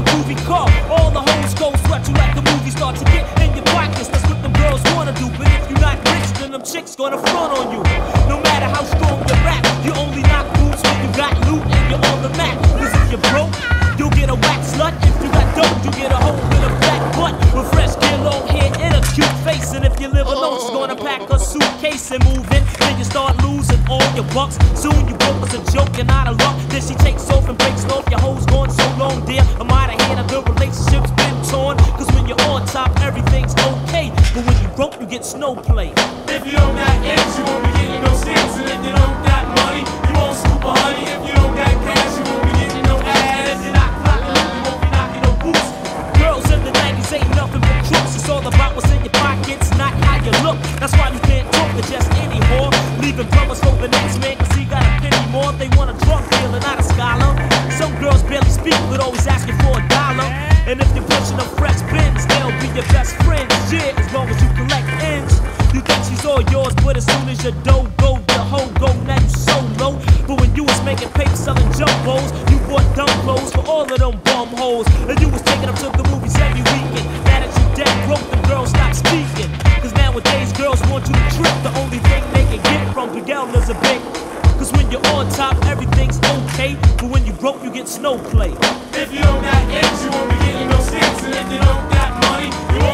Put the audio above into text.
a groovy car. All the hoes go sweat you like the movie start to get in your pockets. That's what them girls wanna do. But if you're not rich, then them chicks gonna front on you. No matter how strong you rap, you only knock boots when you got loot and you're on the map. Cause if you're broke, you'll get a whack slut. If you got dope, you get a hoe with a fat butt. With fresh gear, long hair, Then you start losing all your bucks. Soon you broke as a joke, you're not a luck. Then she takes off and breaks off. Your hoes gone so long, dear. I might have had a good relationship's been torn. Cause when you're on top, everything's okay. But when you broke, you get snow play. If you don't got ends, you won't be getting no stamps. And if you don't got money, you won't scoop a honey. If you don't got cash, you won't be getting no ass. If you're not clocking, you won't be knocking no boots. Girls in the 90s ain't nothing but crooks. It's all about what's brothers for the next man, cause he got a penny more. They want a drug dealer, not a scholar. Some girls barely speak, but always asking for a dollar. And if you're pushing a fresh Benz, they'll be your best friends. Yeah, as long as you collect ends. You think she's all yours, but as soon as your dough go, your hoe go, now you so low. But when you was making paper selling jumbos, you bought dumb clothes for all of them bum hoes. And you was taking them to the movies every weekend. Now that you dead broke, the girls stop speaking. Cause nowadays girls want you to trip. The only thing they is a big. Cause when you're on top, everything's okay. But when you broke, you get snow play. If you don't got ends, you won't be getting no stamps. And if you don't got money, you won't